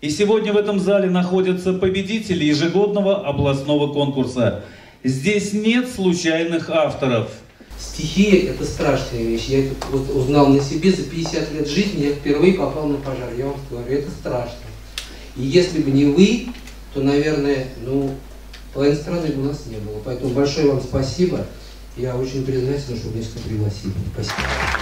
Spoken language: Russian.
И сегодня в этом зале находятся победители ежегодного областного конкурса. Здесь нет случайных авторов. Стихия – это страшная вещь. Я это вот узнал на себе за 50 лет жизни, я впервые попал на пожар. Я вам говорю, это страшно. И если бы не вы, то, наверное, ну, половины страны бы у нас не было. Поэтому большое вам спасибо. Я очень признателен, что вы меня сюда пригласили. Спасибо.